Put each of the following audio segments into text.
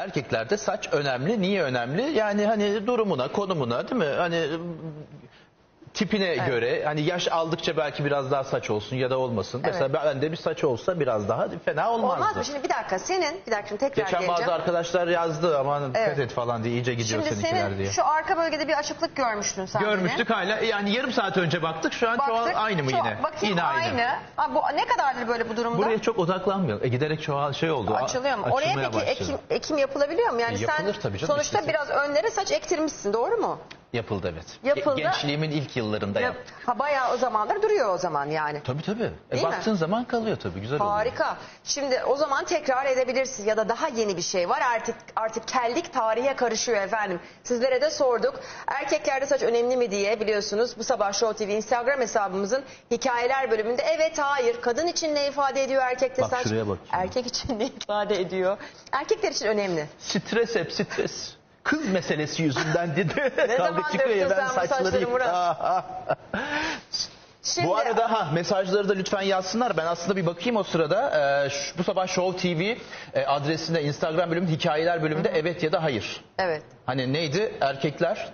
Erkeklerde saç önemli. Niye önemli? Yani hani durumuna, konumuna değil mi? Hani tipine göre hani yaş aldıkça belki biraz daha saç olsun ya da olmasın. Mesela bende bir saç olsa biraz daha fena olmazdı. Olmaz mı? Şimdi bir dakika senin, bir dakika şimdi tekrar Geçen geleceğim. bazı arkadaşlar yazdı aman dikkat Evet. et falan diye iyice gidiyor Şimdi seninkiler senin diye. şu arka bölgede bir açıklık görmüştün sen benim. Görmüştük hala yani yarım saat önce baktık şu an çoğal Baktık, aynı mı ço- yine? Bakayım yine aynı. Ha, bu ne kadardır böyle bu durumda? Buraya çok odaklanmayalım. E, giderek çoğal şey oldu. Açılıyor mu? Oraya açılmaya peki başladı. ekim, ekim yapılabiliyor mu? Yani E, sen yapılır tabii canım, sonuçta işte. biraz önlere saç ektirmişsin doğru mu? Yapıldı evet. Yapıldı. Gençliğimin ilk yıllarında Yap- yaptım. Ha bayağı o zamanlar duruyor o zaman yani. Tabii tabii. E, Değil mi? baktığın zaman kalıyor tabii güzel oluyor. Harika. Şimdi o zaman tekrar edebilirsin ya da daha yeni bir şey var. Artık artık kellik tarihe karışıyor efendim. Sizlere de sorduk. Erkeklerde saç önemli mi diye biliyorsunuz. Bu sabah Show TV Instagram hesabımızın hikayeler bölümünde evet hayır kadın için ne ifade ediyor erkekte Bak saç? şuraya bak şimdi. Erkek için ne ifade ediyor? Erkekler için önemli. Stres hep stres. Kız meselesi yüzünden dedi. Ne zaman çıkıyor ya, ben saçları yık-. Şimdi Bu arada ha mesajları da lütfen yazsınlar. Ben aslında bir bakayım o sırada. Ee, şu- bu sabah Show TV e, adresinde Instagram bölümünde hikayeler bölümünde evet ya da hayır. evet. Hani neydi? Erkekler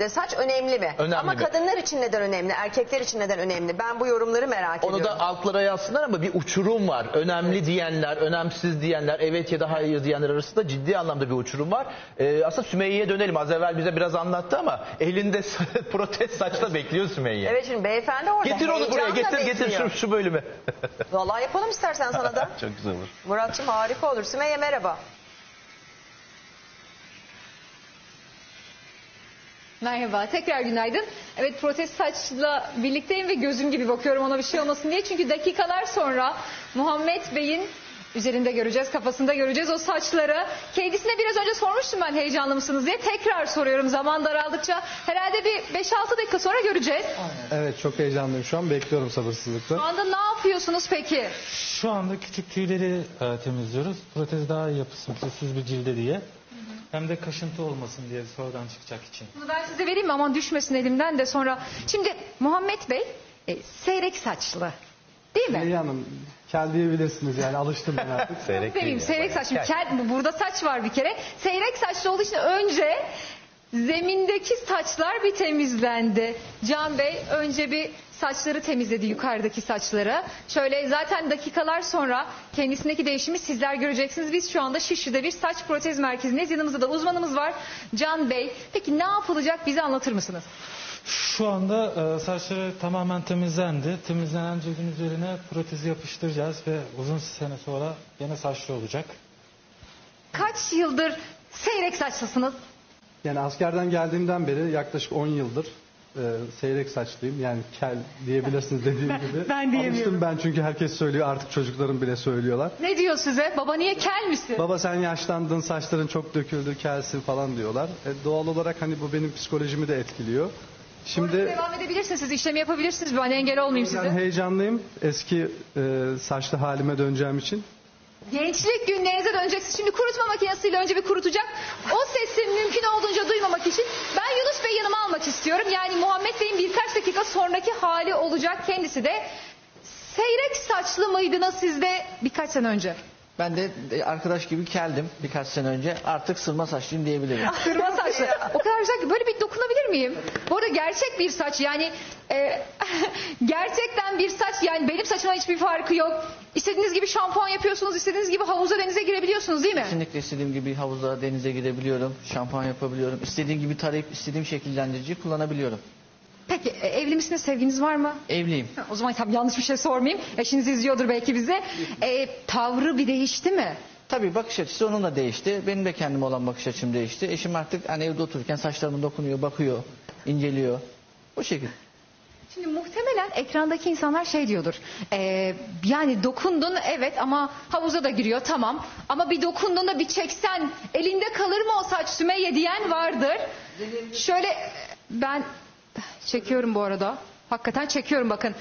De saç önemli mi? Önemli Ama mi? kadınlar için neden önemli? Erkekler için neden önemli? Ben bu yorumları merak onu ediyorum. da altlara yazsınlar ama bir uçurum var. Önemli diyenler, önemsiz diyenler, evet ya da hayır diyenler arasında ciddi anlamda bir uçurum var. Ee, aslında Sümeyye'ye dönelim. Az evvel bize biraz anlattı ama elinde protez saçla bekliyor Sümeyye. Evet şimdi beyefendi orada Getir onu buraya, getir getir bekliyor. şu, şu bölümü. Vallahi yapalım istersen sana da. Çok güzel olur. Muratçım harika olur. Sümeyye merhaba. Merhaba, tekrar günaydın. Evet, protest saçla birlikteyim ve gözüm gibi bakıyorum ona bir şey olmasın diye. Çünkü dakikalar sonra Muhammed Bey'in üzerinde göreceğiz, kafasında göreceğiz o saçları. Kendisine biraz önce sormuştum ben heyecanlı mısınız diye. Tekrar soruyorum zaman daraldıkça. Herhalde bir 5-6 dakika sonra göreceğiz. Evet çok heyecanlıyım şu an bekliyorum sabırsızlıkla. Şu anda ne yapıyorsunuz peki? Şu anda küçük tüyleri e, temizliyoruz. Protez daha iyi yapısın, pürüzsüz bir cilde diye. Hem de kaşıntı olmasın diye sonradan çıkacak için. Bunu ben size vereyim mi? Aman düşmesin elimden de sonra. Şimdi Muhammed Bey e, seyrek saçlı. Değil mi? İyi Hanım, kel diyebilirsiniz yani alıştım ben artık. Seyrek Seveyim değil ya, seyrek bayağı. saç. Şimdi kel- bu- burada saç var bir kere. Seyrek saçlı olduğu için önce zemindeki saçlar bir temizlendi. Can Bey önce bir saçları temizledi yukarıdaki saçları. Şöyle zaten dakikalar sonra kendisindeki değişimi sizler göreceksiniz. Biz şu anda Şişli'de bir saç protez merkezindeyiz. Yanımızda da uzmanımız var Can Bey. Peki ne yapılacak bize anlatır mısınız? Şu anda e, saçları tamamen temizlendi. Temizlenen cildin üzerine protezi yapıştıracağız ve uzun sene sonra yine saçlı olacak. Kaç yıldır seyrek saçlısınız? Yani askerden geldiğimden beri yaklaşık 10 yıldır e, seyrek saçlıyım. Yani kel diyebilirsiniz dediğim gibi. ben diyemiyorum. Alıştım ben çünkü herkes söylüyor artık çocuklarım bile söylüyorlar. Ne diyor size? Baba niye kel misin? Baba sen yaşlandın saçların çok döküldü kelsin falan diyorlar. E, doğal olarak hani bu benim psikolojimi de etkiliyor. Şimdi Şimdi devam edebilirsiniz. Siz işlemi yapabilirsiniz. Ben engel olmayayım size. ben heyecanlıyım eski e, saçlı halime döneceğim için. Gençlik günlerinize döneceksiniz. Şimdi kurutma makinesiyle önce bir kurutacak. O sesi mümkün olduğunca duymamak için ben Yunus Bey yanıma almak istiyorum. Yani Muhammed Bey'in birkaç dakika sonraki hali olacak kendisi de. Seyrek saçlı mıydınız sizde birkaç sene önce? Ben de e, arkadaş gibi keldim birkaç sene önce. Artık sırma saçlıyım diyebilirim. Kırma saçlı. o kadar güzel ki böyle bir dokunabilir miyim? Bu arada gerçek bir saç yani e, gerçekten bir saç yani benim saçımla hiçbir farkı yok. İstediğiniz gibi şampuan yapıyorsunuz, istediğiniz gibi havuza denize girebiliyorsunuz değil mi? Kesinlikle istediğim gibi havuza, denize girebiliyorum. Şampuan yapabiliyorum. İstediğim gibi tarayıp istediğim şekillendiriciyi kullanabiliyorum. Peki e, evli misiniz, sevginiz var mı? Evliyim. Ha, O zaman tam yanlış bir şey sormayayım. Eşiniz izliyordur belki bize. E, tavrı bir değişti mi? Tabii bakış açısı onun da değişti. Benim de kendime olan bakış açım değişti. Eşim artık hani evde otururken saçlarımı dokunuyor, bakıyor, inceliyor. Bu şekilde. Şimdi muhtemelen ekrandaki insanlar şey diyordur. e, yani dokundun evet ama havuza da giriyor tamam. Ama bir dokundun da bir çeksen elinde kalır mı o saç Sümeyye diyen vardır. Şöyle ben çekiyorum bu arada. Hakikaten çekiyorum bakın.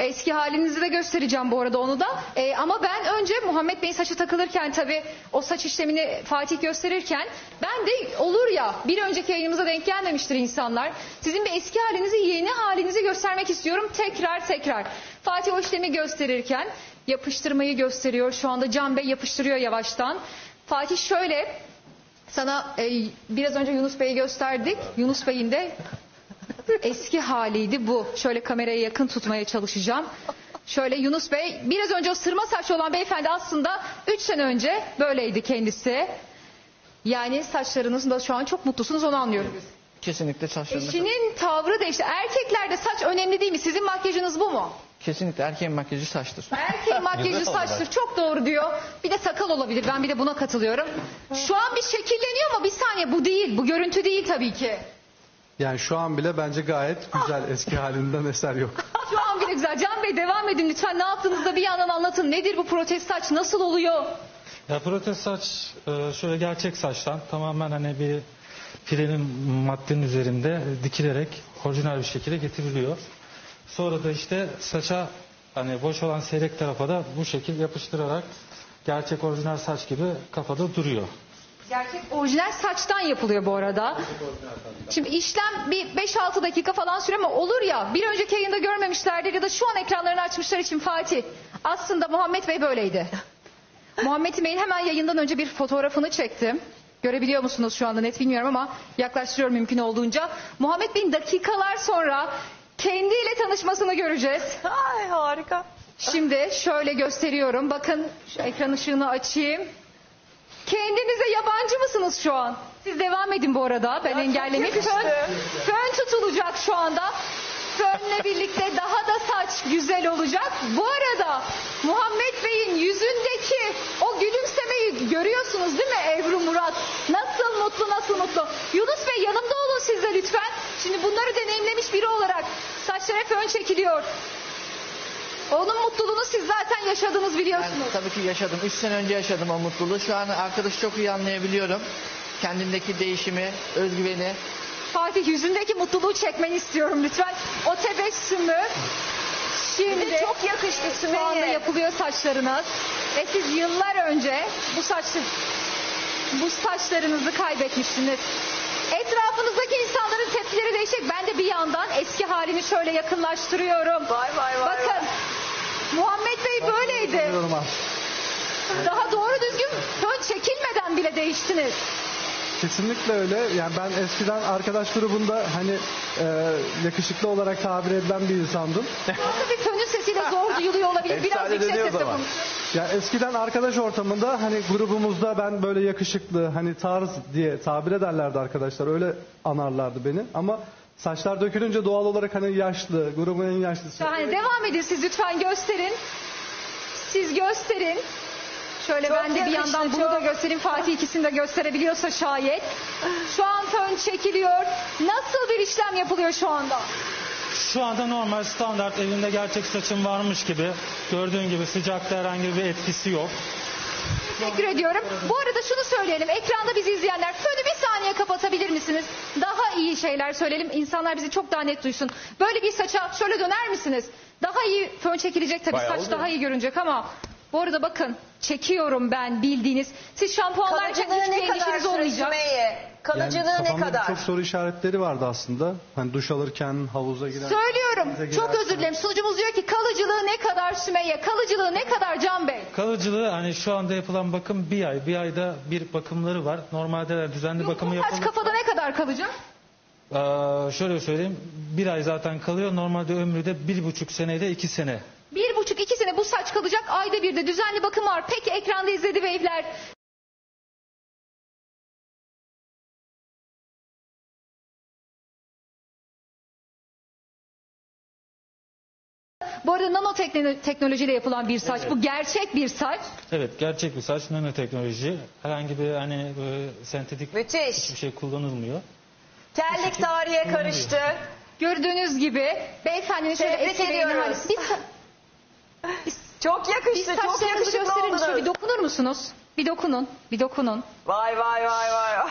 Eski halinizi de göstereceğim bu arada onu da. Ee, ama ben önce Muhammed Bey'in saçı takılırken tabii o saç işlemini Fatih gösterirken ben de olur ya bir önceki yayınımıza denk gelmemiştir insanlar. Sizin bir eski halinizi yeni halinizi göstermek istiyorum tekrar tekrar. Fatih o işlemi gösterirken yapıştırmayı gösteriyor. Şu anda Can Bey yapıştırıyor yavaştan. Fatih şöyle sana e, biraz önce Yunus Bey'i gösterdik. Yunus Bey'in de eski haliydi bu. Şöyle kameraya yakın tutmaya çalışacağım. Şöyle Yunus Bey biraz önce o sırma saçlı olan beyefendi aslında 3 sene önce böyleydi kendisi. Yani saçlarınızın da şu an çok mutlusunuz onu anlıyorum. Kesinlikle saçlarında. Eşinin tavrı değişti. Erkeklerde saç önemli değil mi? Sizin makyajınız bu mu? Kesinlikle erkeğin makyajı saçtır. Erkeğin makyajı saçtır. Çok doğru diyor. Bir de sakal olabilir. Ben bir de buna katılıyorum. Şu an bir şekilleniyor ama bir saniye bu değil. Bu görüntü değil tabii ki. Yani şu an bile bence gayet güzel. Eski halinden eser yok. Şu an bile güzel. Can Bey devam edin lütfen. Ne yaptığınızda bir yandan anlatın. Nedir bu protez saç? Nasıl oluyor? Ya protez saç e, şöyle gerçek saçtan tamamen hani bir filenin maddenin üzerinde dikilerek orijinal bir şekilde getiriliyor. Sonra da işte saça hani boş olan seyrek tarafa da bu şekil yapıştırarak gerçek orijinal saç gibi kafada duruyor. Gerçek orijinal saçtan yapılıyor bu arada. Şimdi işlem bir 5-6 dakika falan sürüyor ama olur ya bir önceki yayında görmemişlerdir ya da şu an ekranlarını açmışlar için Fatih. Aslında Muhammed Bey böyleydi. Muhammed Bey'in hemen yayından önce bir fotoğrafını çektim. Görebiliyor musunuz şu anda net bilmiyorum ama yaklaştırıyorum mümkün olduğunca. Muhammed Bey'in dakikalar sonra kendiyle tanışmasını göreceğiz. Ay harika. Şimdi şöyle gösteriyorum. Bakın şu ekran ışığını açayım. Kendinize yabancı mısınız şu an? Siz devam edin bu arada. Ben engellemeyeyim. yakıştı. Fön, fön tutulacak şu anda. Fönle birlikte daha da saç güzel olacak. Bu arada Muhammed Bey'in yüzündeki o gülümsemeyi görüyorsunuz değil mi Ebru Murat? Nasıl mutlu nasıl mutlu. Yunus Bey yanımda olun siz de lütfen. Şimdi bunları deneyimlemiş biri olarak saçlara fön çekiliyor. Onun mutluluğunu siz zaten yaşadınız Ben biliyorsunuz. tabii ki yaşadım. 3 sene önce yaşadım o mutluluğu. Şu an arkadaşı çok iyi anlayabiliyorum. Kendindeki değişimi, özgüveni. Fatih yüzündeki mutluluğu çekmeni istiyorum lütfen. O tebessümü şimdi çok yakıştı şu anda Sümeyye. yapılıyor saçlarınız. Ve siz yıllar önce bu saç bu saçlarınızı kaybetmiştiniz. Etrafınızdaki insanların tepkileri değişecek. Ben de bir yandan eski halini şöyle yakınlaştırıyorum. Vay vay vay. Bakın vay. Muhammed Bey böyleydi. Abi. Daha doğru düzgün fön çekilmeden bile değiştiniz. Kesinlikle öyle. Yani ben eskiden arkadaş grubunda hani e, yakışıklı olarak tabir edilen bir insandım. Nasıl bir fönün sesiyle zor duyuluyor olabilir. Biraz Efsane yüksek dönüyor o sesle zaman. Ya eskiden arkadaş ortamında hani grubumuzda ben böyle yakışıklı hani tarz diye tabir ederlerdi arkadaşlar. Öyle anarlardı beni. Ama saçlar dökülünce doğal olarak hani yaşlı, grubun en yaşlısı. Şahane. Devam edin siz lütfen gösterin. Siz gösterin. Şöyle Çok ben de bir yandan bunu da çok. göstereyim. Fatih ikisini de gösterebiliyorsa şayet. Şu an fön çekiliyor. Nasıl bir işlem yapılıyor şu anda? Şu anda normal standart evinde gerçek saçım varmış gibi gördüğün gibi sıcakta herhangi bir etkisi yok. Teşekkür ediyorum. Bu arada şunu söyleyelim. Ekranda bizi izleyenler fönü bir saniye kapatabilir misiniz? Daha iyi şeyler söyleyelim. İnsanlar bizi çok daha net duysun. Böyle bir saça şöyle döner misiniz? Daha iyi fön çekilecek tabii. Bayağı Saç oluyor. daha iyi görünecek ama bu arada bakın çekiyorum ben bildiğiniz. Siz şampuanlarken Kalıcılığı hiçbir ne kadar endişeniz? Kalıcılığı Yani ne kafamda kadar? Çok soru işaretleri vardı aslında. Hani duş alırken havuza giren. Söylüyorum. Çok özür dilerim. Sunucumuz diyor ki kalıcılığı ne kadar Sümeyye? Kalıcılığı ne kadar Can Bey? Kalıcılığı hani şu anda yapılan bakım bir ay. Bir ayda bir bakımları var. Normalde de düzenli bakımı Bu saç yapılır. kafada ne kadar kalacak? Ee, şöyle söyleyeyim. Bir ay zaten kalıyor. Normalde ömrü de bir buçuk senede iki sene. Bir buçuk iki sene bu saç kalacak. Ayda bir de düzenli bakım var. Peki ekranda izledi beyler. Bu arada nanoteknolojiyle yapılan bir saç. Bu gerçek bir saç. Evet gerçek bir saç nanoteknoloji. Herhangi bir hani böyle sentetik Müthiş. hiçbir şey kullanılmıyor. Kellik tarihe karıştı. Gördüğünüz gibi beyefendinin şöyle Tebrik eski ediyoruz. rengini hali- Biz, Çok yakıştı. Çok saçlarınızı yakışıklı. Şöyle bir oldunuz. dokunur musunuz? Bir dokunun. Bir dokunun. Vay vay vay vay.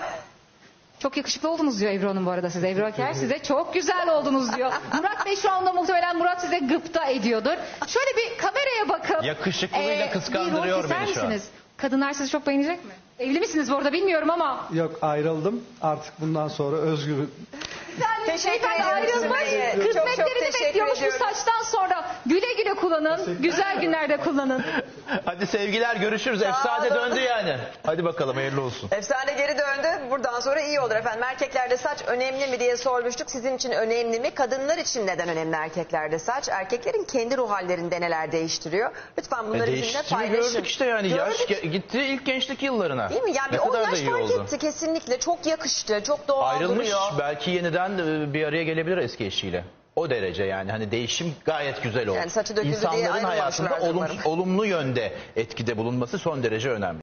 Çok yakışıklı oldunuz diyor Ebru Hanım bu arada size. Ebru Aker size çok güzel oldunuz diyor. Murat Bey şu anda muhtemelen Murat size gıpta ediyordur. Şöyle bir kameraya bakın. Yakışıklılığıyla Ee, kıskandırıyor bir rol keser beni şu an. misiniz? Kadınlar sizi çok beğenecek mi? Evli misiniz bu arada bilmiyorum ama. Yok ayrıldım. Artık bundan sonra özgür Teşekkür Beyefendi ediyoruz ayrılmış. Sümeyye. Çok çok Kısmetlerini teşekkür bekliyormuş bu ediyoruz. saçtan sonra. Güle güle kullanın. Güzel günlerde kullanın. Hadi sevgiler görüşürüz. Efsane olun. döndü yani. Hadi bakalım hayırlı olsun. Efsane geri döndü. Buradan sonra iyi olur efendim. Erkeklerde saç önemli mi diye sormuştuk. Sizin için önemli mi? Kadınlar için neden önemli erkeklerde saç? Erkeklerin kendi ruh hallerinde neler değiştiriyor? Lütfen E bunları bizimle değişti mi paylaşın. gördük işte yani. Yaş Gördük. ge- gitti ilk gençlik yıllarına. Değil mi? Yani ne bir 10 kadar da yaş iyi fark oldu. etti kesinlikle. Çok yakıştı. Çok doğal Ayrılmış duruyor. belki yeniden e, bir araya gelebilir eski eşiyle. O derece yani hani değişim gayet güzel oldu. Yani saçı döküldü diye İnsanların hayatında olum- umarım. olumlu yönde etkide bulunması son derece önemli.